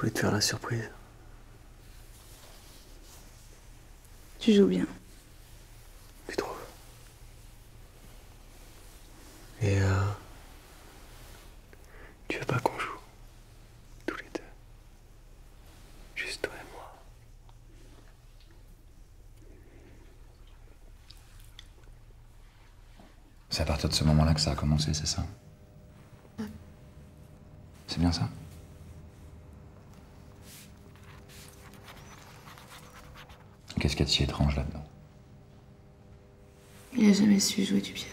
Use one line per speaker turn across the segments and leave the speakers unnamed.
voulais te faire la surprise.
Tu joues bien.
Tu trouves Et euh, tu veux pas qu'on joue tous les deux? Juste toi et moi.
C'est à partir de ce moment-là que ça a commencé, c'est ça? C'est bien ça? Qu'est-ce qu'il y a de si étrange là-dedans?
Il a jamais su jouer du piano.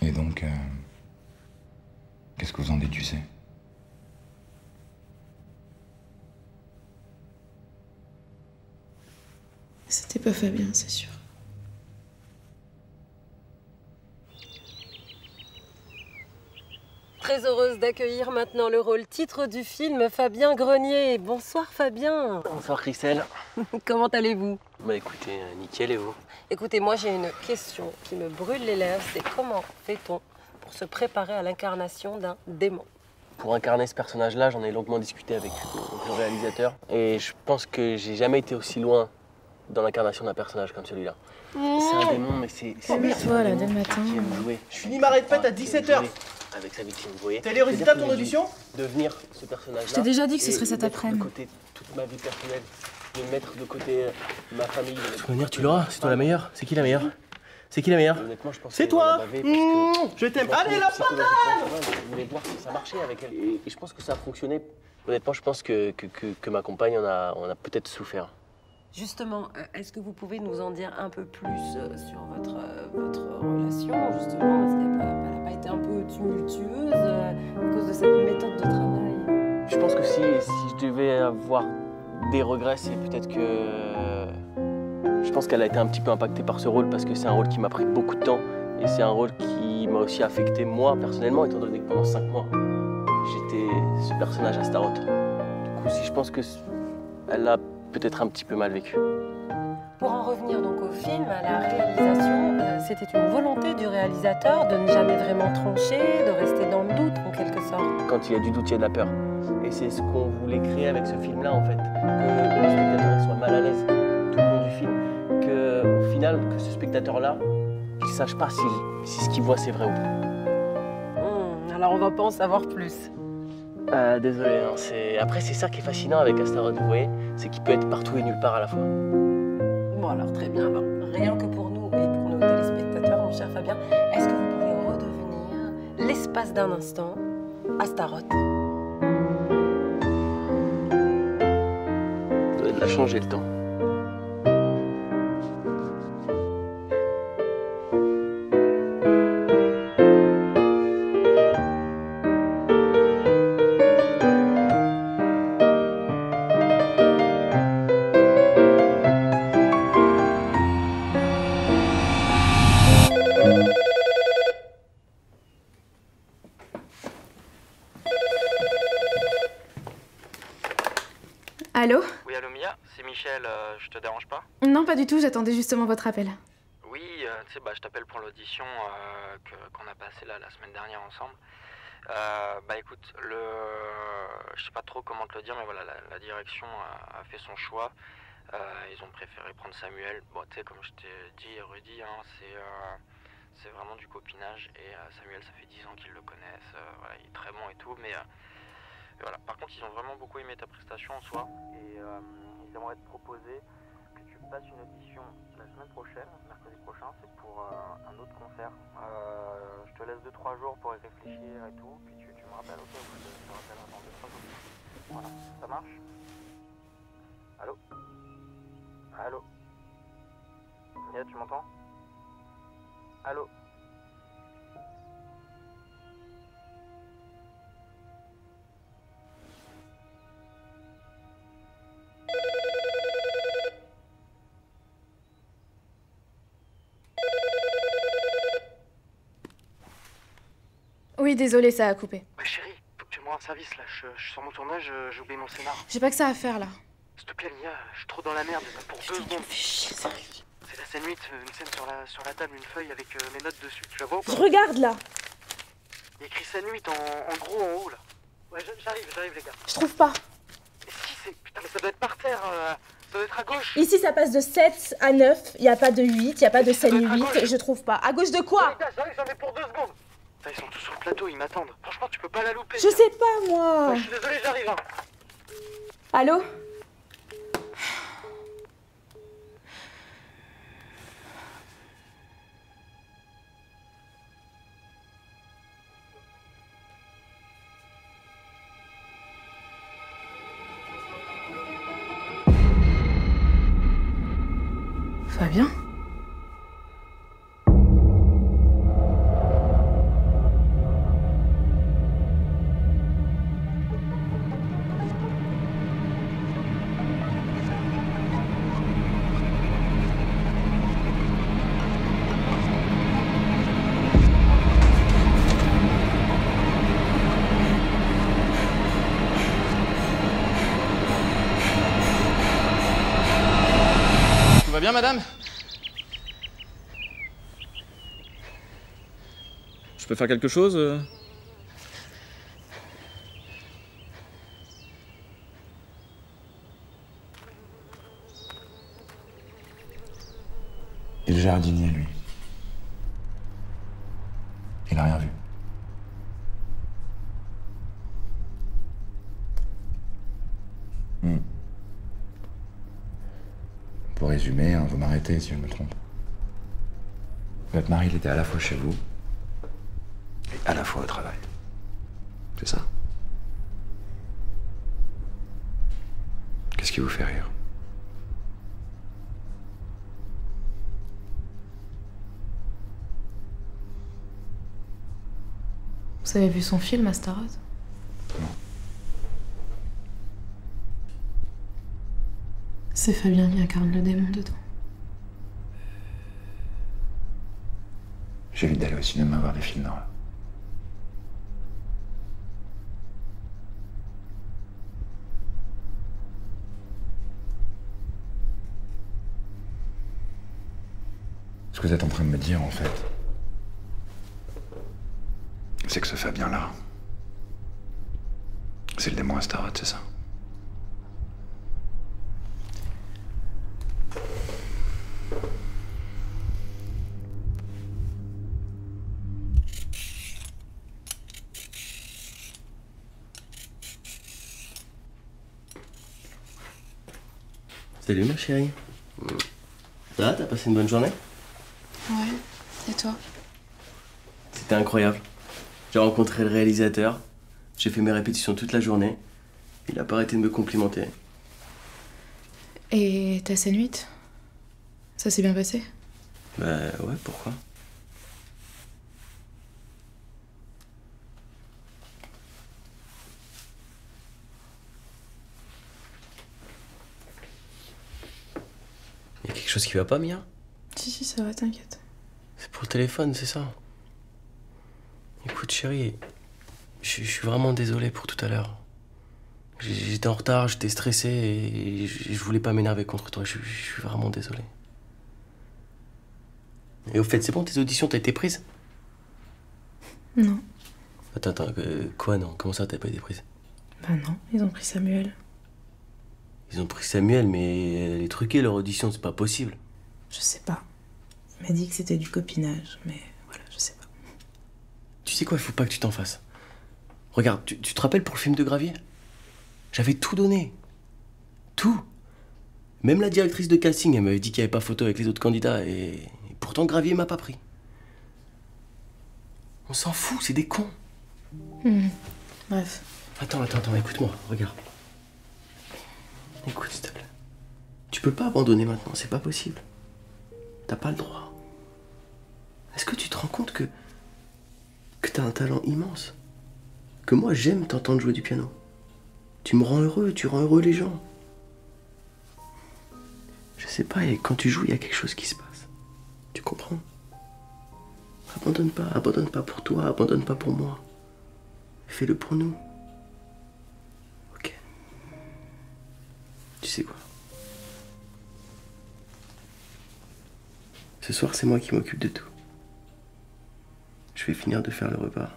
Et donc, euh, qu'est-ce que vous en déduisez?
C'était pas Fabien, c'est sûr.
Très heureuse d'accueillir maintenant le rôle titre du film Fabien Grenier. Bonsoir Fabien.
Bonsoir Christelle.
Comment allez-vous?
Bah écoutez, euh, nickel et vous?
Écoutez, moi j'ai une question qui me brûle les lèvres, c'est comment fait-on pour se préparer à l'incarnation d'un démon?
Pour incarner ce personnage-là, j'en ai longuement discuté avec le réalisateur. Et je pense que j'ai jamais été aussi loin dans l'incarnation d'un personnage comme celui-là. C'est un démon, mais c'est. c'est-
Calme-toi, là,
c'est un
dès le
démon
matin.
qui aime jouer.
Je finis ma fête à 17h.
Avec sa victime, vous voyez
T'es allé au résultat de ton audition
Devenir ce personnage-là.
Je t'ai déjà dit que ce serait cet
mettre
après-midi.
de côté toute ma vie personnelle, de mettre de côté euh, ma famille. de
Venir, tu l'auras, c'est toi la meilleure. C'est qui la meilleure? C'est qui la meilleure?
Honnêtement, je pense
C'est toi
en
Mmh, Je t'aime. Allez, la
va, Je voulais voir si ça marchait avec elle. Et, je pense que ça a fonctionné. Honnêtement, je pense que, que, que, que ma compagne en a, on a peut-être souffert.
Justement, euh, est-ce que vous pouvez nous en dire un peu plus euh, sur votre, euh, votre relation, justement? Est-ce qu'elle n'a pas été un peu tumultueuse à cause de cette méthode de travail?
Je pense que si, si je devais avoir des regrets, c'est peut-être que. Je pense qu'elle a été un petit peu impactée par ce rôle parce que c'est un rôle qui m'a pris beaucoup de temps et c'est un rôle qui m'a aussi affecté moi personnellement, étant donné que pendant cinq mois, j'étais ce personnage Astaroth. Du coup, si je pense que elle a peut-être un petit peu mal vécu.
Pour en revenir donc au film, à la réalisation, euh, c'était une volonté du réalisateur de ne jamais vraiment trancher, de rester dans le doute en quelque sorte.
Quand il y a du doute, il y a de la peur. Et c'est ce qu'on voulait créer avec ce film-là, en fait. Que le spectateur soit mal à l'aise tout le long du film. Que, au final, que ce spectateur-là, il sache pas si, si ce qu'il voit c'est vrai ou pas.
Hmm, alors on va pas en savoir plus.
Euh, désolé, hein, c'est... après c'est ça qui est fascinant avec Astaroth, vous voyez, c'est qu'il peut être partout et nulle part à la fois.
Bon alors très bien, alors, rien que pour nous et pour nos téléspectateurs, mon cher Fabien, est-ce que vous pouvez redevenir l'espace d'un instant Astaroth?
Il a changé le temps.
Allô
Oui, allô Mia, c'est Michel, euh, je te dérange pas
Non, pas du tout, j'attendais justement votre appel.
Oui, euh, tu sais, bah, je t'appelle pour l'audition euh, qu'on a passée là, la semaine dernière ensemble. Bah écoute, le... je sais pas trop comment te le dire, mais voilà, la, la direction a, a fait son choix. Ils ont préféré prendre Samuel. Bon, tu sais, comme je t'ai dit, Rudy, hein, c'est c'est vraiment du copinage. Et Samuel, ça fait 10 ans qu'ils le connaissent. voilà, il est très bon et tout, mais... Par contre, ils ont vraiment beaucoup aimé ta prestation en soi. Et euh, ils aimeraient te proposer que tu passes une audition la semaine prochaine, mercredi prochain, c'est pour euh, un autre concert. Euh, je te laisse 2-3 jours pour y réfléchir et tout, puis tu, tu me rappelles, ok Je te, je te rappelle avant 2-3 jours. Voilà, ça marche? Allô? Allô? Mia, tu m'entends? Allô?
Oui, désolé, ça a coupé.
Ouais, chérie, faut que tu me rendes service là. Je, je suis sur mon tournage, euh, j'ai oublié mon scénar.
J'ai pas que ça à faire là.
S'il te plaît, Lia, je suis trop dans la merde. Pour deux secondes. C'est la scène 8, euh, une scène sur la, sur la table, une feuille avec euh, mes notes dessus. Tu la vois ou pas?
Je regarde là.
Il y a écrit scène 8 en, en gros en haut là. Ouais, je- j'arrive, j'arrive les gars.
Je trouve pas.
Mais si, c'est. Putain, mais ça doit être par terre. euh, ça doit être à gauche.
Ici, ça passe de 7 à 9. Y a pas de 8, y a pas de scène
doit être à
8.
gauche.
Je trouve pas. À gauche de quoi?
Les gars, j'arrive, j'en ai pour deux secondes. Ils sont tous sur le plateau, ils m'attendent. Franchement, tu peux pas la louper.
Je sais pas moi.
Ouais, je suis désolé, j'arrive. Hein.
Allô?
Bien, madame Je peux faire quelque chose euh
Et le jardinier, lui Il a rien vu. Hmm. Résumer, hein, vous m'arrêtez si je me trompe. Votre mari, il était à la fois chez vous et à la fois au travail. C'est ça Qu'est-ce qui vous fait rire?
Vous avez vu son film, Astaroth
Non.
C'est Fabien qui incarne le démon dedans.
J'évite d'aller au cinéma voir des films d'horreur. Ce que vous êtes en train de me dire, en fait, c'est que ce Fabien-là, c'est le démon Astaroth, c'est ça?
Salut ma chérie. Ça va, t'as passé une bonne journée?
Ouais. Et toi?
C'était incroyable. J'ai rencontré le réalisateur, j'ai fait mes répétitions toute la journée. Il a pas arrêté de me complimenter.
Et ta scène 8 Ça s'est bien passé?
Bah ouais, pourquoi? Chose qui va pas, Mia
Si, si, ça va, t'inquiète.
C'est pour le téléphone, c'est ça Écoute, chérie, je suis vraiment désolé pour tout à l'heure. J'étais en retard, j'étais stressé et je voulais pas m'énerver contre toi. Je, je suis vraiment désolé. Et au fait, c'est bon, tes auditions, t'as été prise
Non.
Attends, attends, euh, quoi non? Comment ça, t'as pas été prise?
Bah non, ils ont pris Samuel.
Ils ont pris Samuel, mais elle est truquée leur audition, c'est pas possible.
Je sais pas. Il m'a dit que c'était du copinage, mais voilà, je sais pas.
Tu sais quoi, il faut pas que tu t'en fasses. Regarde, tu, tu te rappelles pour le film de Gravier? J'avais tout donné. Tout. Même la directrice de casting, elle m'avait dit qu'il n'y avait pas photo avec les autres candidats, et, et pourtant Gravier m'a pas pris. On s'en fout, c'est des cons.
Hmm. Bref.
Attends, attends, attends, écoute-moi, regarde. Écoute, s'il. Tu peux pas abandonner maintenant, c'est pas possible. T'as pas le droit. Est-ce que tu te rends compte que. que t'as un talent immense? Que moi j'aime t'entendre jouer du piano. Tu me rends heureux, tu rends heureux les gens. Je sais pas, et quand tu joues, il y a quelque chose qui se passe. Tu comprends? Abandonne pas, abandonne pas pour toi, abandonne pas pour moi. Fais-le pour nous. Ce soir, c'est moi qui m'occupe de tout. Je vais finir de faire le repas.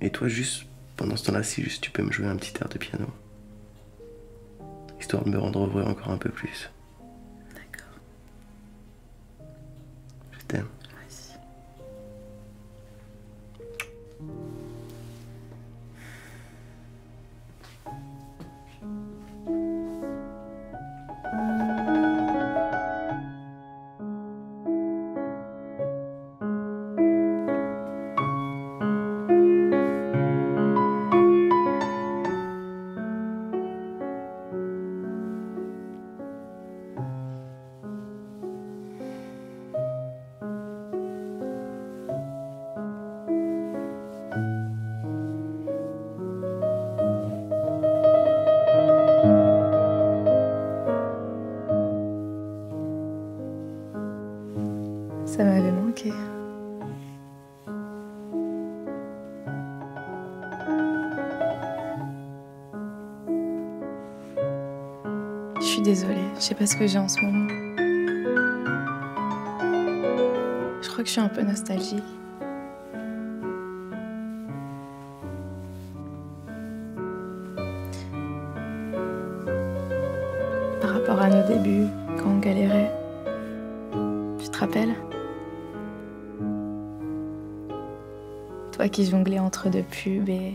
Et toi, juste pendant ce temps-là, si juste tu peux me jouer un petit air de piano. Histoire de me rendre heureux encore un peu plus.
D'accord.
Je t'aime.
Ça m'avait manqué. Je suis désolée, je sais pas ce que j'ai en ce moment. Je crois que je suis un peu nostalgique. Qui jonglais entre deux pubs. Et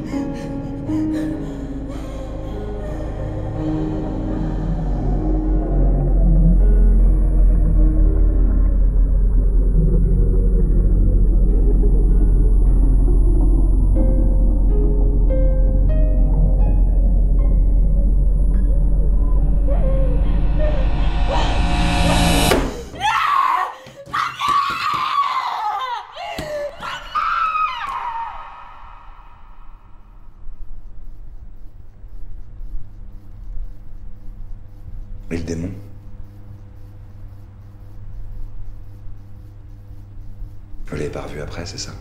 après, c'est ça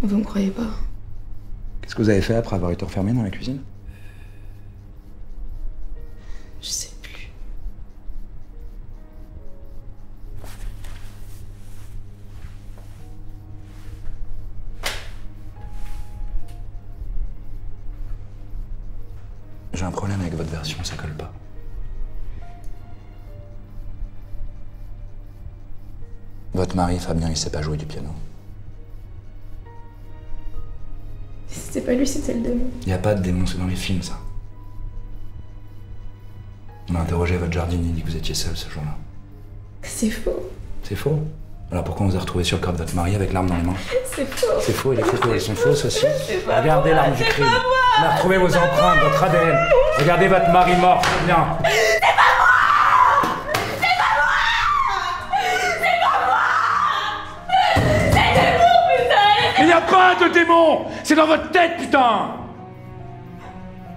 Vous me croyez pas
Qu'est-ce que vous avez fait après avoir été enfermé dans la cuisine?
Je sais plus.
J'ai un problème avec votre version, ça colle pas. Votre mari, Fabien, il sait pas jouer du piano.
C'était pas lui, c'était le démon.
Il y a pas de démon, c'est dans les films, ça. On a interrogé votre jardinier, il dit que vous étiez seul ce jour-là.
C'est faux.
C'est faux Alors pourquoi on vous a retrouvé sur le corps de votre mari avec l'arme dans les mains
C'est faux.
C'est faux, et les photos, elles sont fausses aussi Regardez l'arme du crime. On a retrouvé vos empreintes, votre ADN. Regardez votre mari mort, bien. C'est dans votre tête, putain.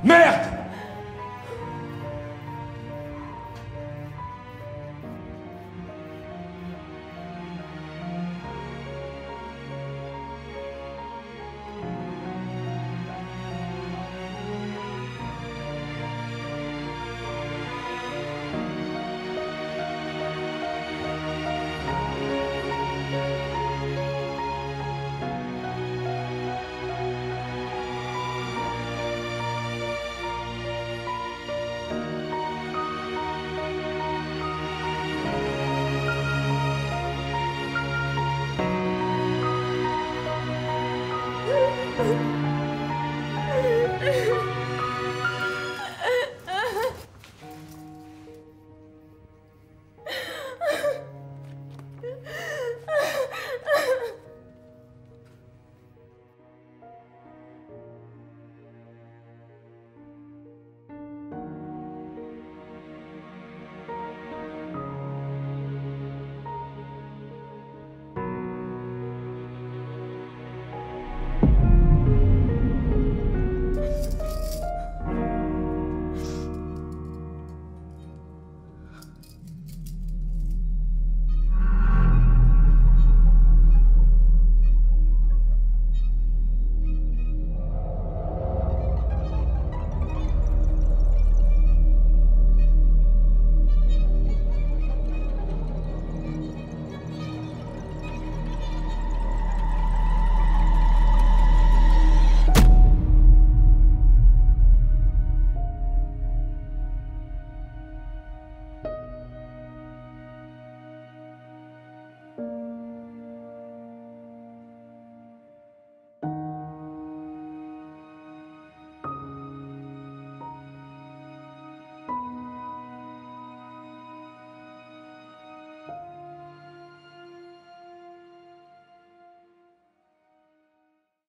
Merde